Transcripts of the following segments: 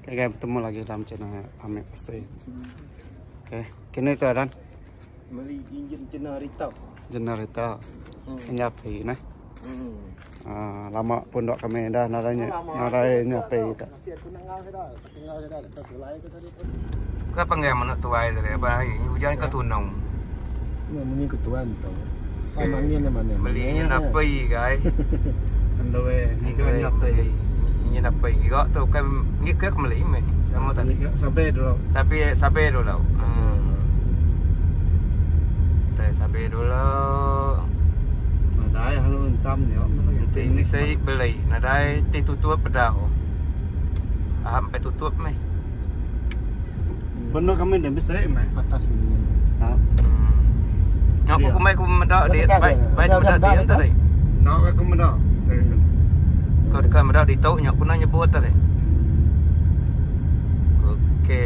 Oke, guys, bertemu lagi dalam channel Amir Pasti. Oke, kini itu dan Beli enjin generator. generator Hmm. nyapi nah. Hmm. Ah, lama pun dok kami dah naranya narai nyapi kita. Kenapa nggak menurut tuai tadi? Apa hujan ketunung? Namanya ketuan tau. Samangnya mana? Beli apa guys? Andowe, ini kan nyapi. Ini apa? Gak tuh kan ngikut beli me sama tadi. Sampai dulu. Sampai sampai dulu. Hmm. Tadi sampai dulu. Nadai halu entam ni. Nanti ini saya beli. Nadai ti tutup pedau. Ah, sampai tutup me. Benar kami dah bisa mah. Atas ni. Ha. Ngọc Iya. cũng mấy cũng mà đợi điện Cái bay này- bay cái đi này- đợi điện cái tới đây Nak aku mendak. Kalau dekat mà đợi đi tàu nhọc cũng nanya buat tới đây Oke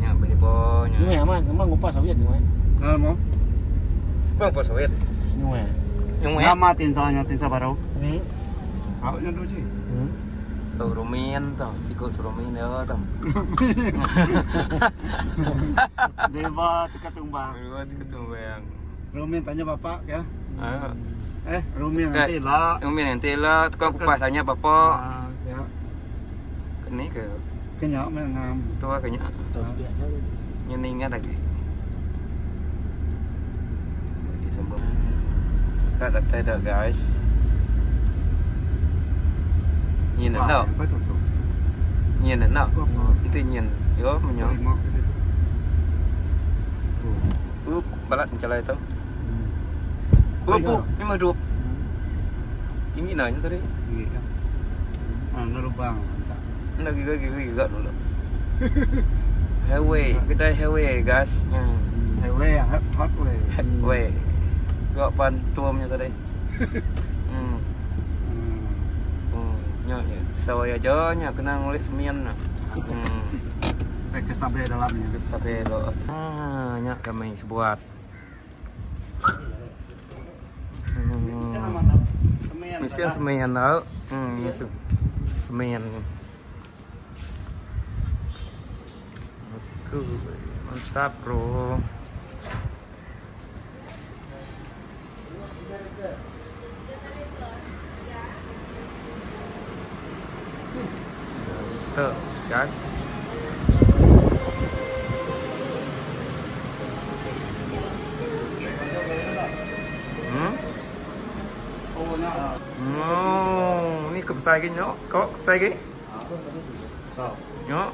nhạc beli bo Ni nhạc aman, emang ngupas sawit ni. Ha mo. Sebab apa sawit Ni. Yung eh Nama tin sa nya tin sa baru. Ni. Hau nya dulu sih. Hmm. Tàu romin tàu Sikut tu romin nữa tàu Deba tukar tumbang. Ayo ketemu yang Rumin tanya bapak ya. Ah, Eh, Rumin nanti lah. Yung min nanti lah Tukang kupas tanya bapa Ah, ya. Ini ke Kenyak mengam. Tu lah kayaknya Terus biasa. Nyeningan lagi Lagi sembung Kat datang dah guys Nhìn đến đâu? Phải tutup. Nhìn đến đâu? Apa? Itu nhìn Yo menyo Terima kasih. Up balat mencalai tu Ni mah drop nak ni tadi Iya. Ah, nerubang. Lagi lagi lagi gak dulu Highway Kedai highway guys Hmm Highway, hot hot way. Highway Gak pan tuamnya tadi Hmm Hmm. Nyak sawai aja nyak kena ngulik semian nak. Hmm, ke sampai dalamnya. sampai lo. Ah, nyak kami sebuat. Hmm, tau. Hmm, mesin semian. Aku mantap bro. Tuh, gas. Hmm? Oh, ni kepesai ke nyok? Kau kepesai ke? Nyok?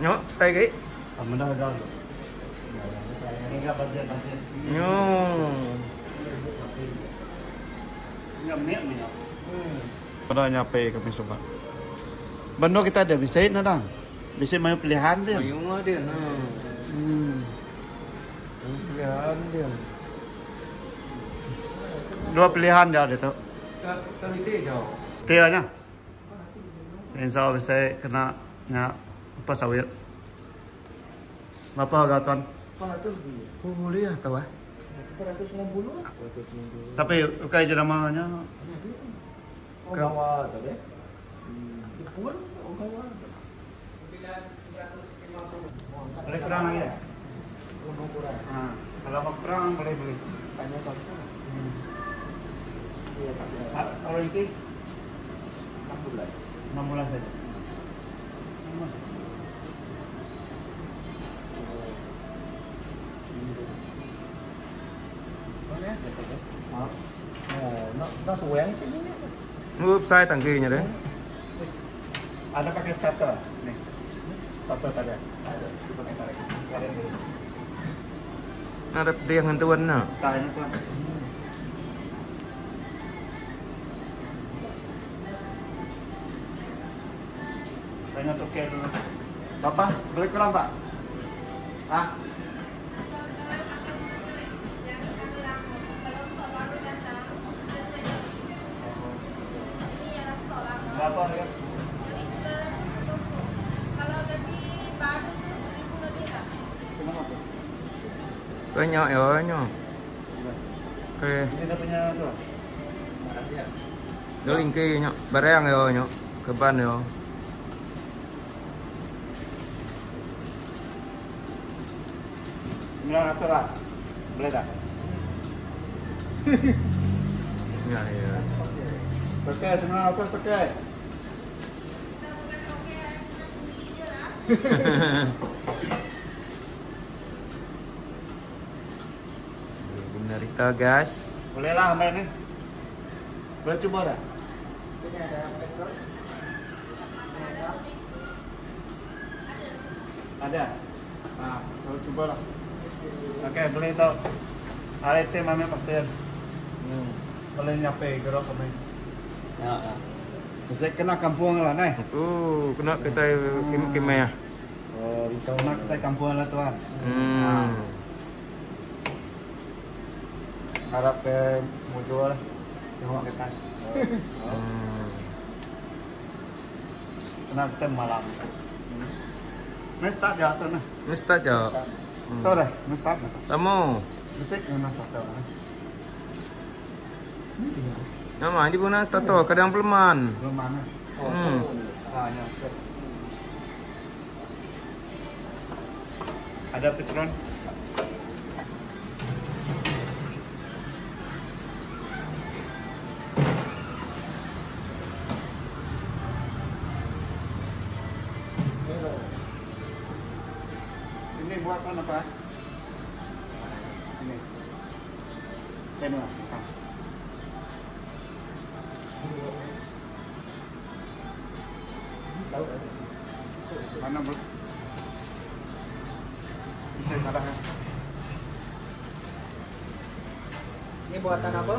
Nyok, kepesai ke? Kamu dah dah. Enggak bagian-bagian. Nyok. Nyamnya ni. Pada nyape kami sobat. Benda kita ada bisa nak dah. Bisa main pilihan dia. Lah dia. Hmm. Pilihan dia. Dua pilihan dia ada tu. Tak tak itu. Tiada nya. Insya Allah bisa kena nya apa sawit. Berapa harga tuan? Oh, boleh ya tahu eh. 490 lah. Tapi ukai je namanya. Oh, kawa tadi. Hmm. Pun kawa. Boleh kurang lagi ya? Kurang. Ha, kalau kurang boleh beli. Tanya Hmm. Kalau ini 6 bulan. 6 bulan saja. nó xuống Ngúp sai nhỉ đấy. Ada pakai starter. Nih. Starter tadi. Ada. Pakai tarik. Ada dia dengan tuan nah. Salahnya tuan. Dulu. Bapak, boleh kurang pak? Ah? Berapa ya? Banyak ya, banyak. Oke. Kita punya tuh. Linh nhá, bà rồi nhá, cơ ban rồi. 900 lah. Boleh tak? Ya, ya. Pakai 900 pakai. Benar itu guys. Boleh lah. Boleh cuba tak? Ini ada petrol. Ada. Ah, boleh cuba lah. Okey, boleh tu. Hari tu mami pasir. Hmm. Boleh nyape gerak kami. Ya. Mesti kena kampung lah, nai. Oh, kena kita kim kimia. Oh, bisa nak kita kampung lah tuan. Hmm. Harap ke lah. Tengok kita. Hmm. Kena kita malam. Mesti tak jatuh nah. Mesti aja. Hmm. Tahu dah, mesti tak. Kamu, Mesti kena satu. nama di mana stato kadang peleman. Belum mana. Hmm. Ya. Ada petron? Ini. Saya. Tahu tak? Mana bro? Bisa marah? Ini buatan apa?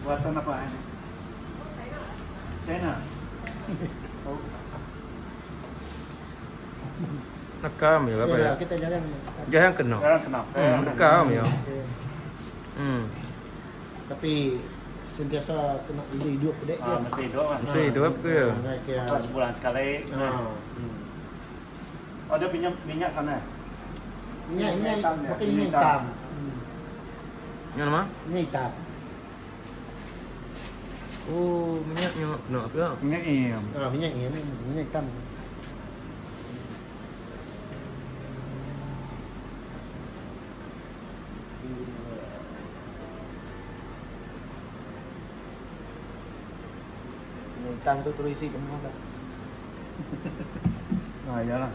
Buatan apa ini? China. Oh. Nakam ya apa ya? Kita jalan. Jangan kena. Sekarang kenal. Hmm, nakam ya. Okey. Hmm. Tapi sentiasa kena hidup hidup pedek Ah, mesti hidup kan. Mesti hidup ke ya? Atau sebulan sekali. Ah. Oh, ada pinjam minyak sana. Minyak ini ya? pakai ini Hitam. hitam. Yang mana? Ini hitam. Oh, minyaknya kena apa ya? Minyak iya. Ah, minyak ini minyak hitam. Hitam tu terus isi penuh tak? Ah, iyalah.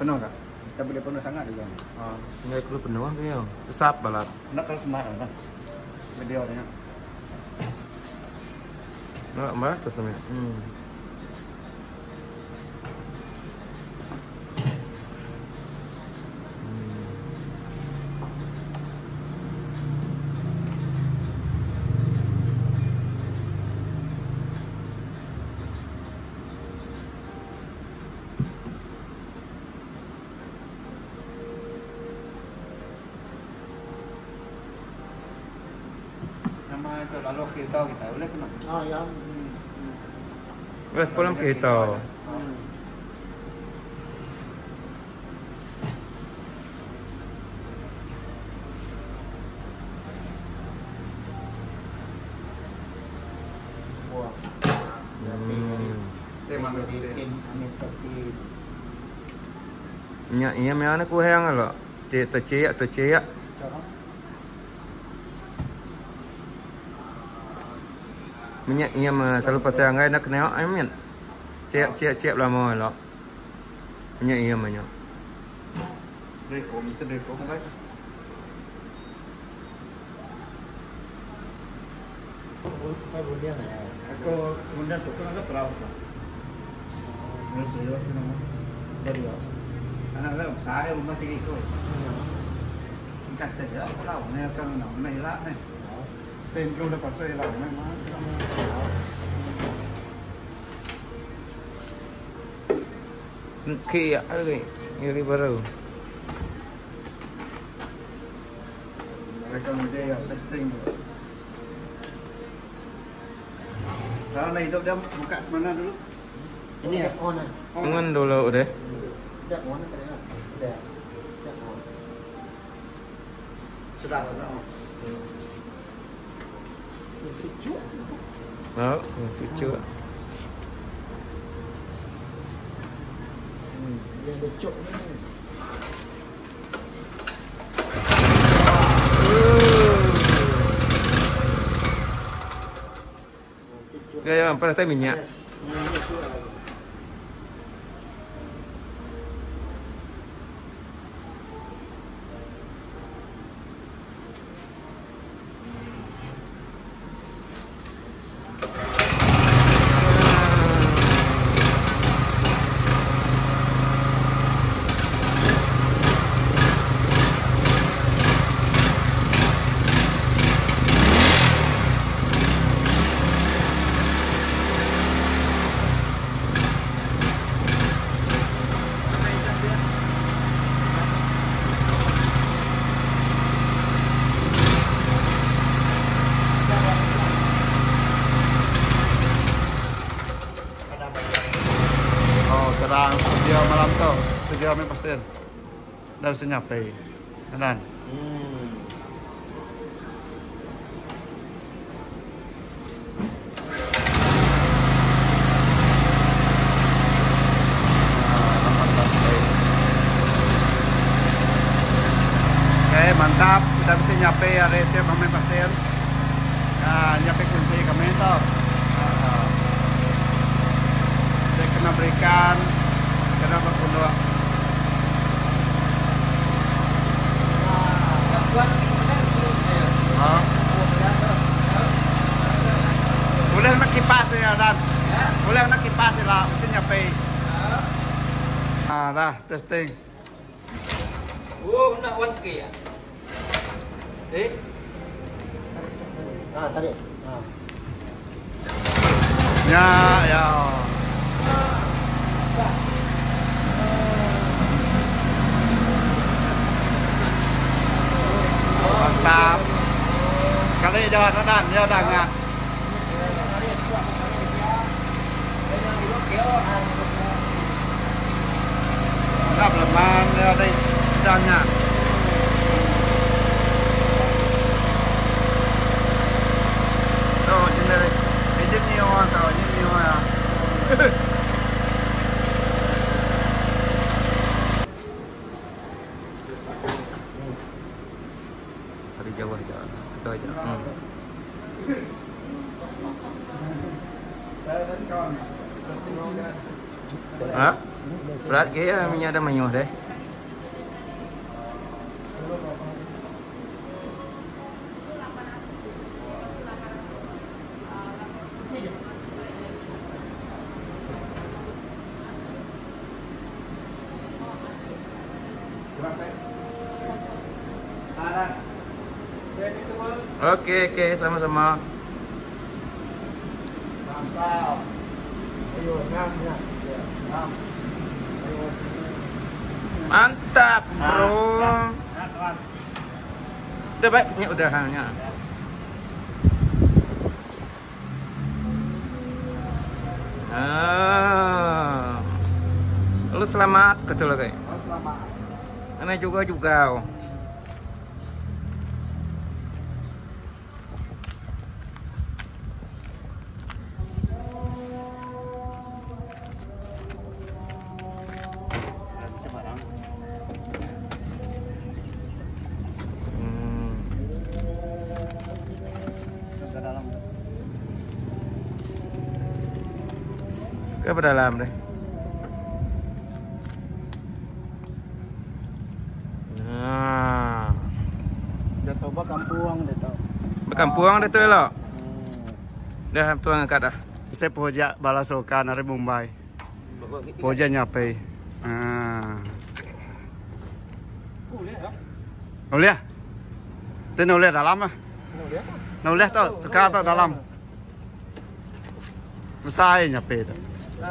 Penuh tak? Kita boleh penuh sangat juga. Ah, enggak perlu penuh kan ya? Besar balat. Nak terus semak kan? Video dia. Nak mas tu sama. Hmm. Kita kita boleh kena. Ah, ya. Wes pulang kita. Amin tapi Minyak iya mana ku hang lo. Cek tu cek tu cek. cara Minyak iya mah selalu pasang ngai nak kena amin. Cek cek cek lama lo. Minyak iya mah nyo. Deko, mesti deko kan? Apa boleh lah. Aku kemudian tukang agak berapa? Terus saya tu nama. Dari apa? Anak saya saya rumah tiga ikut. Kat saja aku tahu ni akan nama ni lah ni. Sentrum lepas saya lah ni mah. Kia lagi. Ini baru. Mereka mesti yang testing. Kalau nak hidup dia buka mana dulu? Ini ya, on ah. Ngan dulu deh. Dah on tak ada. Dah. mình sẽ chữa đó mình sẽ chữa Đây là tay mình nhẹ. Studio malam tu. Studio kami pasien. Dah bisa nyampe. Kanan. Hmm. Oke, mantap. Kita bisa nyampe itu kami. Nah, kunci kami tu. Ah. Saya kena berikan, kena berpuluh. Ha? Boleh nak kipas dia Dan. Boleh nak kipas lah, mesti nyampe. Ah, dah testing. Oh, nak one ya? Eh? Ah, tarik. Ah. Ya, ya. Kali jalan Dan, dia dah ngak. Mantap leman dia ada dah ngak. Tuh, jenis Engine ni orang tahu, engine ni orang. Tadi jauh aja. Itu aja. Hmm. Ha? Berat ke ya minyak ada mayuh deh. Oke, oke, sama-sama. Mantap. Ayo, ngam, ngam. Ya. Mantap, bro. Udah baik, ini udah hanya. Ah. Lu selamat kecil kayak. Ana juga juga. Hmm. Ke dalam deh. Nah, Dia coba kampung dia tahu. berkampuang dah tu lo. Hmm. Dah tuang angkat dah. Saya pojak balasokan dari Mumbai. Pojak nyampe. Ah. Boleh? Tu boleh dalam ah. Mau lihat? Boleh tu, tukar tu dalam. Besar nyampe tu.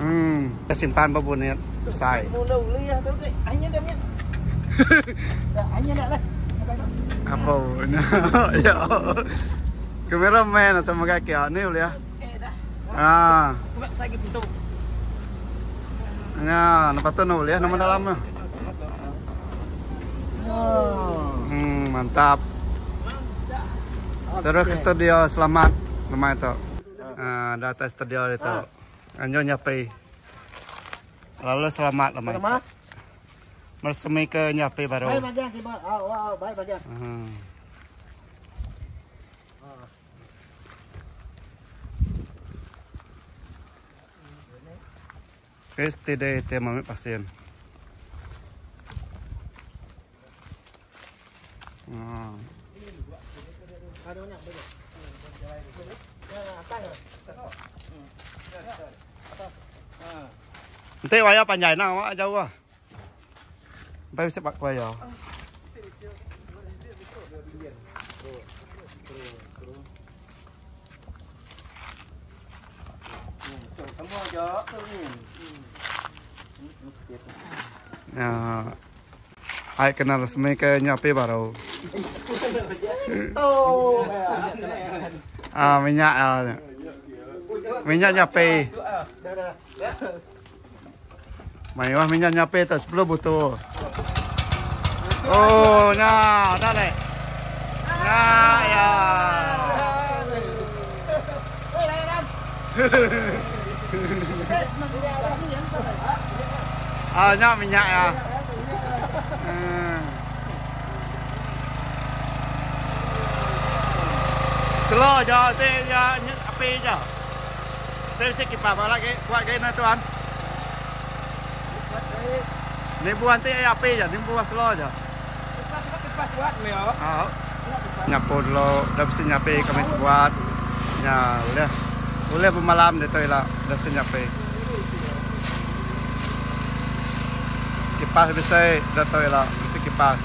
Nah. Hmm, simpan babun ni besar. Mula uli ya tu ke? Hanya dah ni. Dah hanya dah lah. Apa? ya. Kameraman sama kaki ni boleh ah. Eh dah. Ah. Kuat saya pintu. Ya, nampak tu boleh nama dalam. Oh. Hmm, mantap. Terus ke studio selamat nama itu. Uh, data terdial itu Ah. Anjo nyapai Lalu selamat lamai. Selamat. Mersemi ke nyapai baru. Baik bagian kibar. Ah, oh, oh, oh, baik bagian. Hmm. Ah. Kes tidak itu yang mami pasien. Hmm. Ada banyak, banyak. Ya, atas. Nanti waya panjang nak awak jauh ah. Sampai bisa pak waya. Semua jawab Ai kenal resmi ke nyapi baru. Ah minyak. Minyak dah. Mày minyak nyapi tak 10 butuh. Oh, nah, dah leh. Nah, ya. Ah, nyak minyak ya. Hmm. Slow tu ya api je. Terus sikit apa lagi buat gaya na tuan. Ni buat tu ya api je, ni buat slow je. Cepat buat ni oh. Dulu, dah mesti nyapi kami buat. Ya, udah. Udah pemalam dia tu lah, mesti nyapi. Kipas bisa dah tu lah, mesti kipas.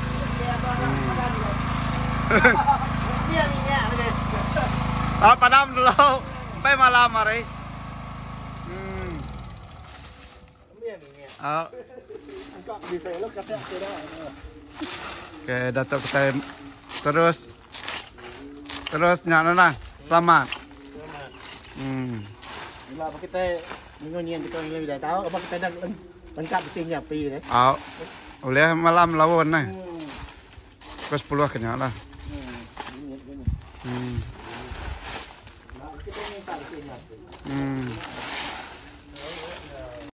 Ah, padam dulu. Sampai malam hari. Hmm. Bisa dah. Oke, Datuk kita terus terus nyana nah. Selamat. Hmm. Bila kita mengunyian kita lebih dah tahu apa kita dah lengkap sih nyapi deh. Ya. Oh, boleh malam lawan nih. Hmm. Kau sepuluh akhirnya lah. Hmm. Hmm. Hmm.